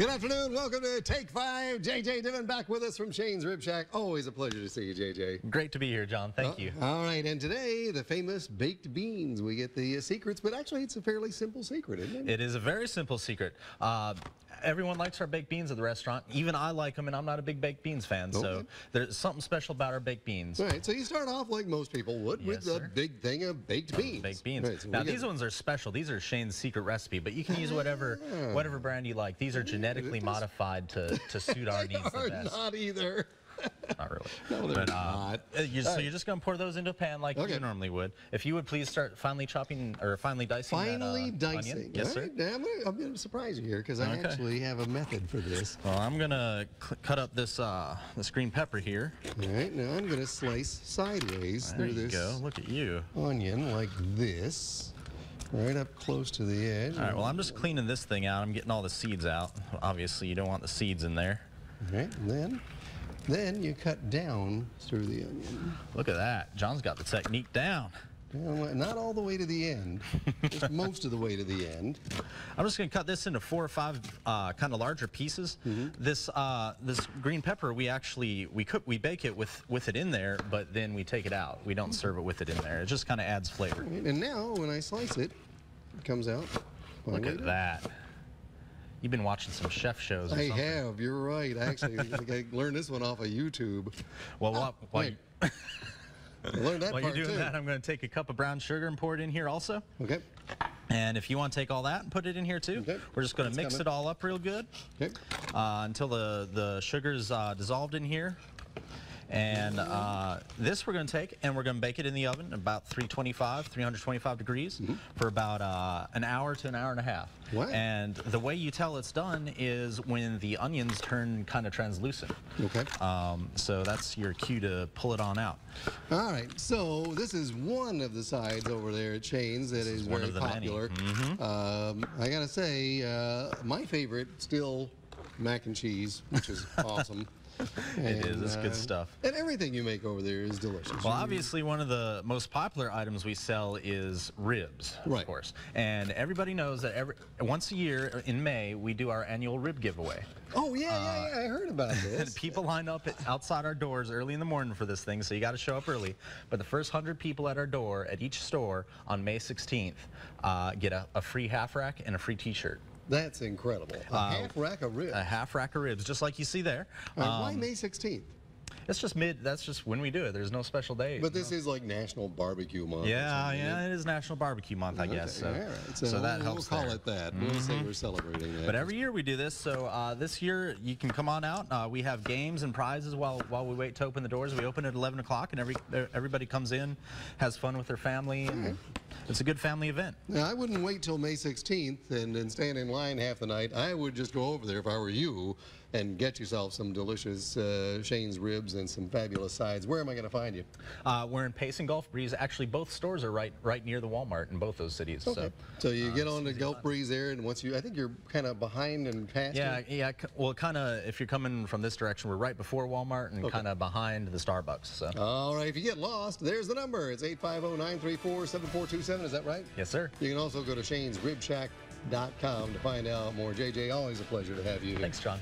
Good afternoon. Welcome to Take Five. JJ Divin back with us from Shane's Rib Shack. Always a pleasure to see you, JJ. Great to be here, John. Thank Uh, you. All right, and today the famous baked beans. We get the uh, secrets, but actually it's a fairly simple secret, isn't it? It is a very simple secret. Uh, everyone likes our baked beans at the restaurant. Even I like them, and I'm not a big baked beans fan. So there's something special about our baked beans. All right, so you start off like most people would with Yes, a big thing of baked beans. Baked beans. Right, so now these ones are special. These are Shane's secret recipe, but you can use whatever whatever brand you like. These are genetically modified to, to suit our needs are the best. not either. Not really. No, they're But, uh, not. uh, you- so right. you're just going to pour those into a pan like Okay. you normally would. If you would please start finely chopping or finely dicing that, Finally uh, dicing. onion. Yes, sir. right, I'm gonna, surprise you here because I Okay. actually have a method for this. Well, I'm gonna cut up this uh, this green pepper here. All right, now I'm gonna slice sideways There through you this go. Look at you. onion like this, right up close to the edge. All right. Well, I'm just cleaning this thing out. I'm getting all the seeds out. Obviously, you don't want the seeds in there. All right, and then, then you cut down through the onion. Look at that. John's got the technique down. Not all the way to the end, just most of the way to the end. I'm just gonna cut this into four or five uh, kind of larger pieces. Mm-hmm. This uh, this green pepper, we actually we cook we bake it with with it in there, but then we take it out. We don't serve it with it in there. It just kind of adds flavor. Right, And now, when I slice it, it comes out. Look at that. You've been watching some chef shows. Or I have. You're right. Actually, I learned this one off of YouTube. Well, while, while, wait. you- I learned that while you're doing too. that, I'm going to take a cup of brown sugar and pour it in here also. Okay. And if you want to take all that and put it in here too, Okay. we're just going to mix coming. it all up real good Okay. uh, until the, the sugar's uh, dissolved in here. And uh, this we're going to take and we're going to bake it in the oven about 325, 325 degrees for about uh, an hour to an hour and a half. Wow. And the way you tell it's done is when the onions turn kind of translucent. Okay. Um, so that's your cue to pull it on out. All right, so this is one of the sides over there at Shane's that is, one very of the many. popular. Um, I gotta say, uh, my favorite still mac and cheese, which is awesome. It is, it's good uh, stuff. And everything you make over there is delicious. Well, obviously, one of the most popular items we sell is ribs, Right. of course. And everybody knows that every once a year in May we do our annual rib giveaway. oh yeah, yeah, yeah, I heard about And this. people line up at, outside our doors early in the morning for this thing, so you got to show up early. But the first hundred people at our door at each store on May 16th uh, get a, a free half rack and a free T-shirt, That's incredible. A half rack of ribs. a half rack of ribs, just like you see there. Right, why Um, May 16th? It's just mid. That's just when we do it. There's no special day. But this is like National Barbecue Month. Yeah, yeah, it is National Barbecue Month, I it? guess. So, right. So, that we'll helps. call there. it that. We'll say we're celebrating that. But every year we do this, so uh, this year you can come on out. Uh, we have games and prizes while while we wait to open the doors. We open at 11 o'clock, and every everybody comes in, has fun with their family, and it's a good family event. Now, I wouldn't wait till May 16th and, and stand in line half the night. I would just go over there if I were you and get yourself some delicious uh, Shane's ribs and some fabulous sides. Where am I going to find you? Uh, we're in Pace and Gulf Breeze. Actually, both stores are right right near the Walmart in both those cities. So. So you get on the Gulf Breeze there, and once you, I think you're kind of behind and past Yeah, it. yeah. Well, kind of. If you're coming from this direction, we're right before Walmart and kind of behind the Starbucks. So, All right, if you get lost, there's the number. It's 850-934-7427. Is that right? yes, sir. You can also go to shanesribshack.com to find out more. JJ, always a pleasure to have you. Thanks, John.